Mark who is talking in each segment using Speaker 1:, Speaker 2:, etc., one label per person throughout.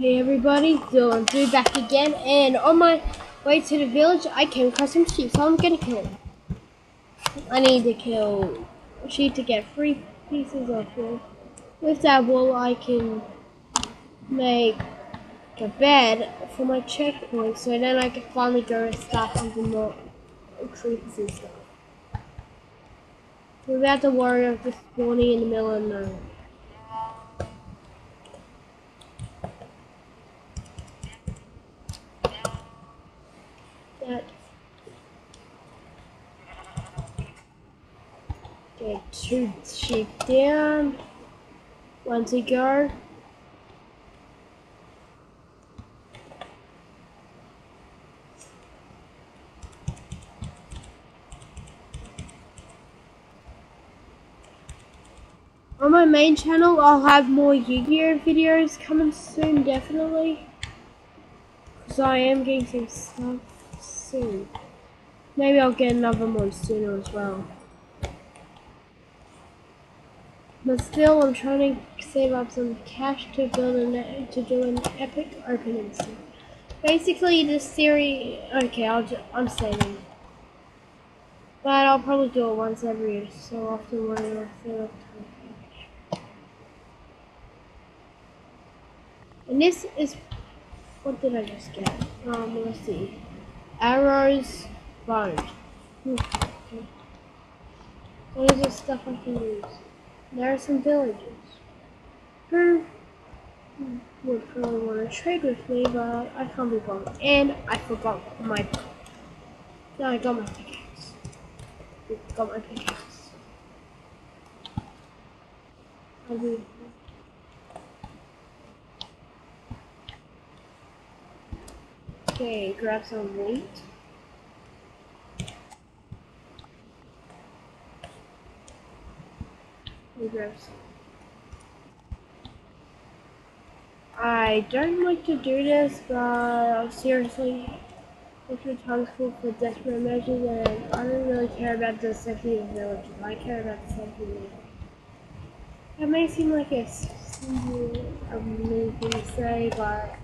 Speaker 1: Hey everybody, Dylan Blue back again, and on my way to the village, I came across some sheep, so I'm gonna kill them. I need to kill sheep to get three pieces of wool. With that wool, I can make a bed for my checkpoint, so then I can finally go and start hunting more creepers and stuff. Without the worry of just spawning in the middle of nowhere. That Okay, two sheep down. One to go. On my main channel, I'll have more Yu-Gi-Oh videos coming soon, definitely. Because I am getting some stuff soon. Maybe I'll get another one sooner as well. But still, I'm trying to save up some cash to build a to do an epic opening soon. Basically, this series. Okay, I'll I'm saving. But I'll probably do it once every year. so often when I feel like time. And this is what did I just get? Um, let's see. Arrows, bones. Hmm. What is this stuff I can use? There are some villagers who hmm. hmm. would probably want to trade with me, but I can't be bothered. And I forgot my. No, I got my pickaxe. Got my pickaxe. Okay, grab some wheat. I don't like to do this, but seriously, if your time's full for desperate measures, and I don't really care about the safety of villages. I care about the safety of me. That may seem like a mean thing to say, but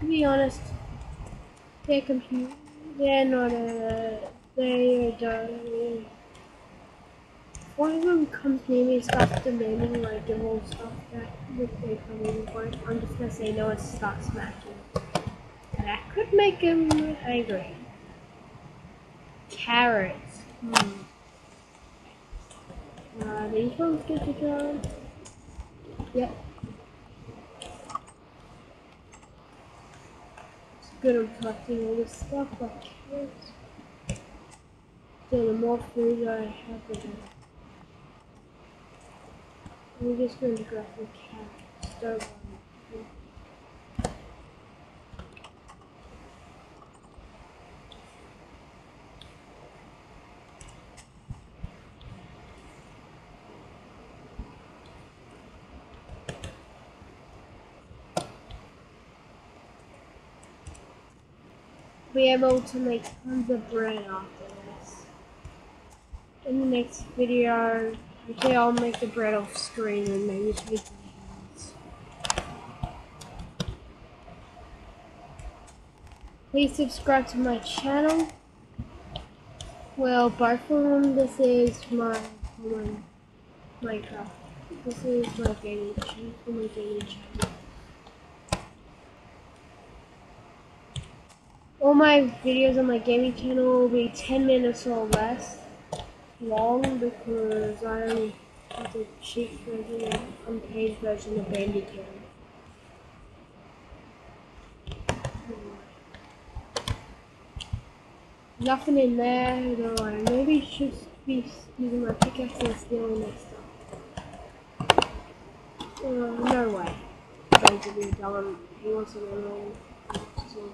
Speaker 1: to be honest, they're computer, they're not a, they don't. One of them and starts demanding like the whole stuff that they come in for. I'm just gonna say no and start smacking. That could make him angry. Carrots. Hmm. Uh, these ones get to go. Yep. It's good I'm collecting all this stuff like carrots. So the more food I have, the better. We're just going to grab the cat stove Be able to make tons of bread after this. In the next video, Okay, I'll make the bread off screen and maybe hands. Please subscribe to my channel. Well, of this is my, my Minecraft. This is my gaming channel, my gaming channel. All my videos on my gaming channel will be 10 minutes or less long because I only have the cheap version and unpaid version of Bandicam. Nothing in there, though I maybe should be using my pickaxe and stealing that stuff. Uh, no way. Basically, he wants to. So,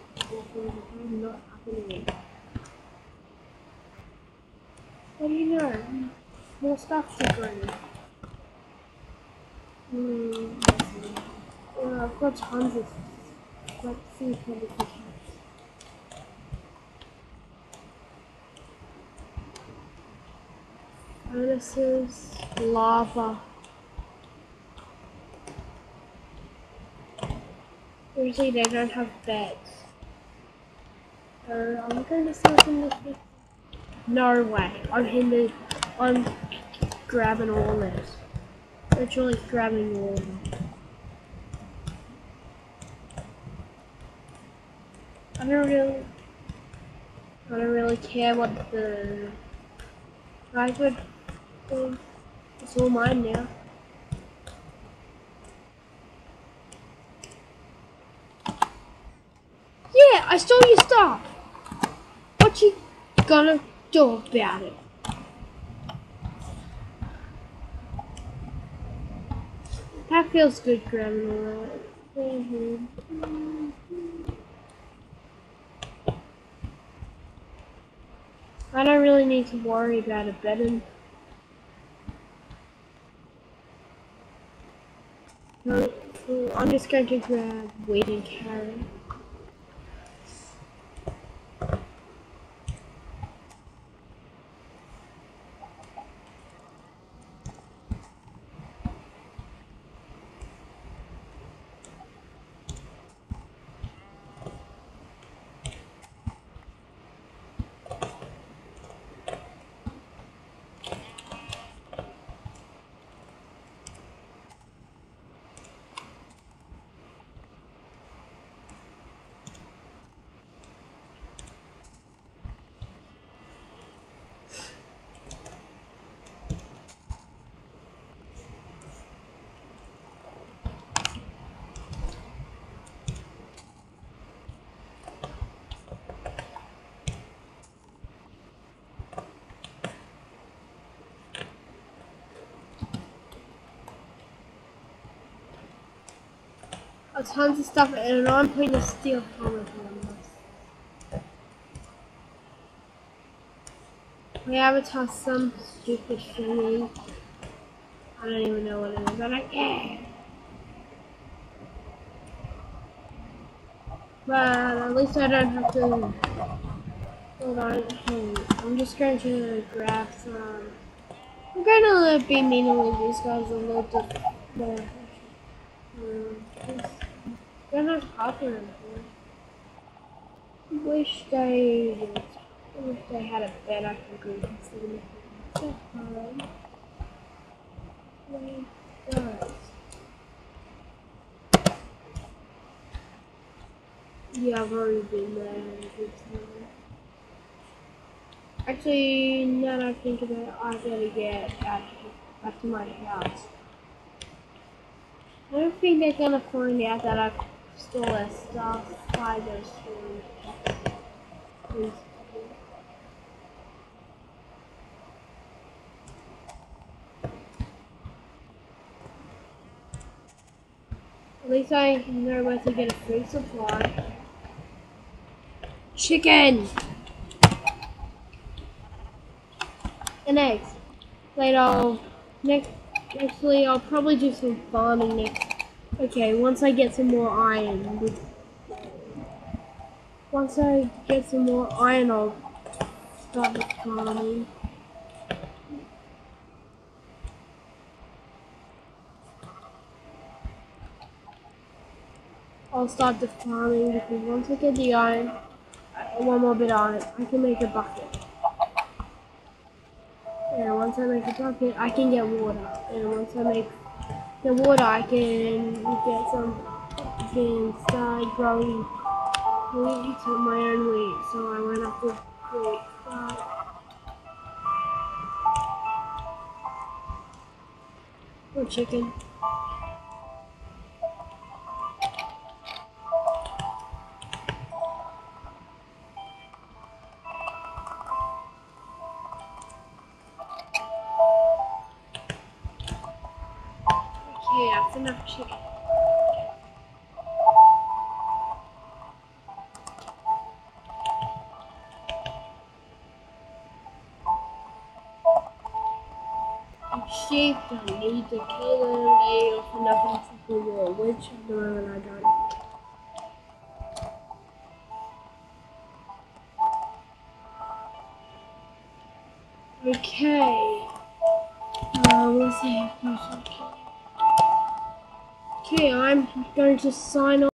Speaker 1: not happening. What do you know? More stuff to bring. Hmm. Yeah, I've got tons of modifications. Furnaces, lava. Usually they don't have beds. So I'm going to in this. No way. I'm hindered. I'm grabbing all this. Literally grabbing all of. I don't really. I don't really care what the I could thing. It's all mine now. Yeah, I stole your stuff. What you gonna do about it? That feels good, Grandma. Mm-hmm. I don't really need to worry about a bedding. I'm just going to grab weight and uh, tons of stuff, and I'm putting a steel helmet on this. My avatar some stupid thingy. I don't even know what it is. But I care. But at least I don't have to. Hold on. I'm just going to grab some. I'm going to be meaning with these guys a little bit more. Um, they're not popular anymore. Wish they wish they had a better configuration. So hard. Wait, guys. Yeah, I've already been there. Actually, now that I think about it, I gotta get back, back to my house. I don't think they're gonna find out that I've stole a stuff spider sword. At least I know where to get a free supply. Chicken! And eggs. Later, I'll, next, actually, I'll probably do some farming next Okay, once I get some more iron. Once I get some more iron, I'll start the farming. I'll start the farming because once I get the iron, one more bit on it, I can make a bucket. And once I make a bucket, I can get water. And once I make the water I can get some I can start growing wheat to my own wheat so I went up to wait or chicken. Enough chicken. sheep don't need to kill they open up a the wall, which at the moment I don't. I'm going to sign off.